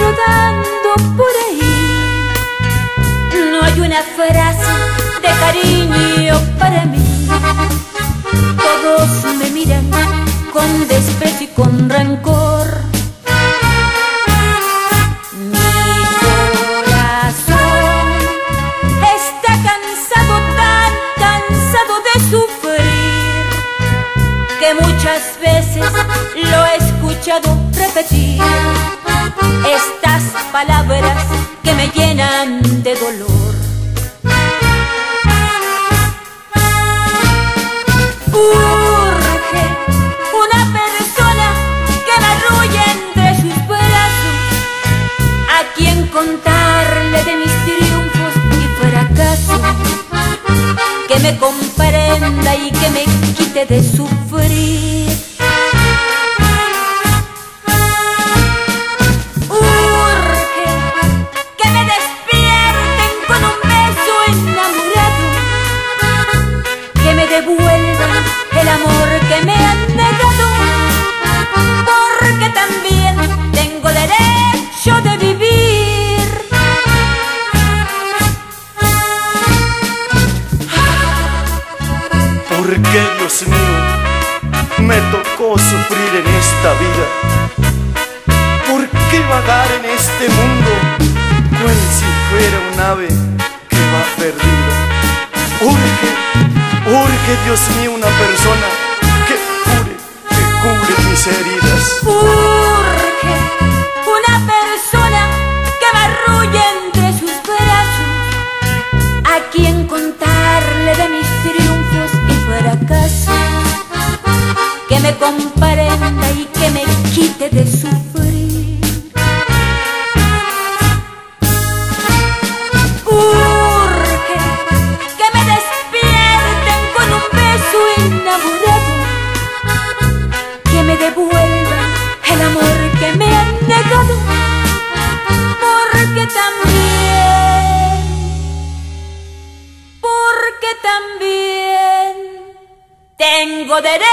rodando por ahí. No hay una frase de cariño para mí. Todos me miran con despecho y con rancor. Mi corazón está cansado, tan cansado de sufrir, que muchas veces lo he escuchado repetir palabras que me llenan de dolor. Urge una persona que me arrulle entre sus brazos, a quien contarle de mis triunfos y fracasos, que me comprenda y que me quite de sufrir. ¿Por qué, Dios mío, me tocó sufrir en esta vida? ¿Por qué vagar en este mundo cual si fuera un ave que va perdida? Urge, urge, Dios mío, también tengo derecho